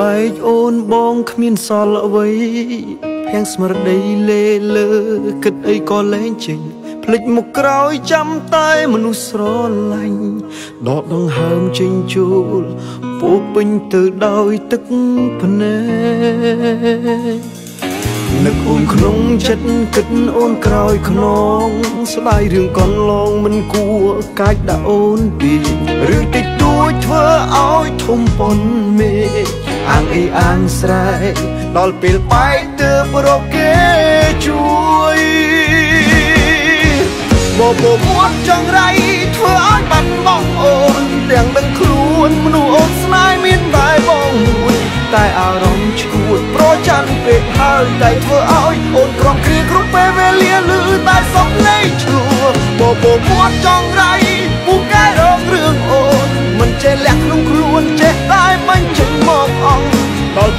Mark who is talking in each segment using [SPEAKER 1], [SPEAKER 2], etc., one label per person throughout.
[SPEAKER 1] ពីបែកអូនបងគ្មានសល់អ្វីភាំងស្មារតីលេលើគិតអីក៏លែងចេញភ្លេចមុខក្រោយចាំតែមនុស្សស្រឡាញ់ដកដង្ហើមចេញជួលពោពេញទៅដោយទឹកភ្នែកនឹកអូនក្នុងចិត្តគិតអូនក្រោយខ្នង ស្ដាយរឿងកន្លងមិនគួរកាច់ដាក់អូនពីរឿងតិចតួចធ្វើឲ្យធំប៉ុនមេ អាងអីអាងស្រែកដល់ពេលបែកទើបរកគេជួយបបមាត់ចង្រៃធ្វើឲ្យបាត់បង់អូនទាំងដឹងខ្លួនមនុស្សអូនស្នេហ៍មានតែបងមួយតែអារម្មណ៍ឈួតប្រច័នពេកហើយតែធ្វើឲ្យអូនក្រំគ្រាគ្រប់ពេលវេលាលឺតែសំឡេងឈ្លោះបបមាត់ចង្រៃ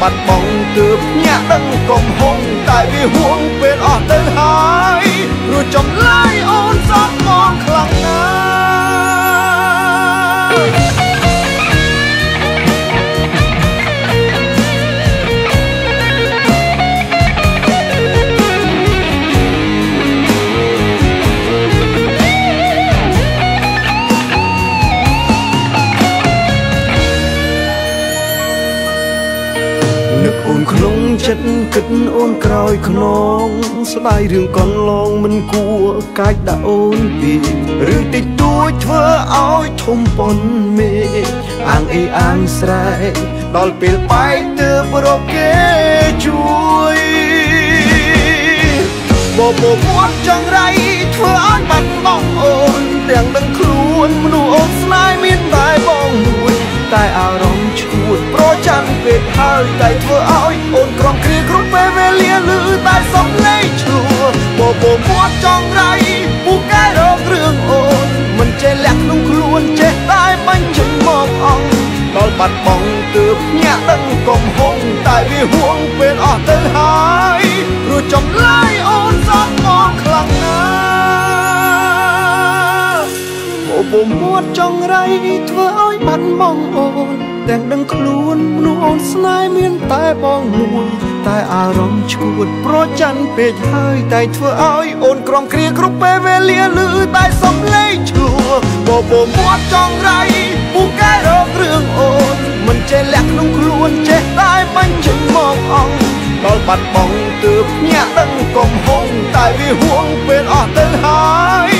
[SPEAKER 1] បាត់បង់ទើបញាក់ដឹងកំហុងតែវាហួងពេលអស់ទៅហើយរួចចំឡាយអូនសត់មកខ្លាំងណាស់ ចិត្តគិតអូនក្រោយខ្នងស្ដាយរឿងកន្លងមិនគួរកាច់ដាក់អូនពីរឿងតិចតួចធ្វើឲ្យធំប៉ុនមេអាងអីអាងស្រែកដល់ពេលបែកទើបរកគេជួយបបមាត់ចង្រៃធ្វើឲ្យបាត់បង់អូនទាំងដឹងខ្លួនមនុស្សអូនស្នេហ៍មានតែបងមួយតែអារម្មណ៍ឈួតប្រច័នពេកហើយតែធ្វើ ត់ចង្រៃពូកែរករឿងអូនមិនចេះលាក់ក្នុងខ្លួនចេះតែបាញ់ចេញមកអងដល់បាត់បង់ទើបញាក់ដឹងកំហុងតែវាហួងពេលអស់ទៅហើយព្រោះចំឡាយអូនសត់មកខ្លាំងណាស់បបមាត់ចង្រៃធ្វើឲ្យបាត់បង់អូនទាំងដឹងខ្លួននោះអូនស្នេហ៍មានតែបងមួយ តែអារម្មណ៍ឈួតប្រច័នពេកហើយតែធ្វើឲ្យអូនក្រំគ្រាគ្រប់ពេលវេលាលឺតែសំឡេងឈ្លោះបបមាត់ចង្រៃពូកែរករឿងអូន មិនចេះលាក់ក្នុងខ្លួនចេះតែបាញ់ចេញមកអងដល់បាត់បង់ទើបញាក់ដឹងកំហុងតែវាហួងពេលអស់ទៅហើយ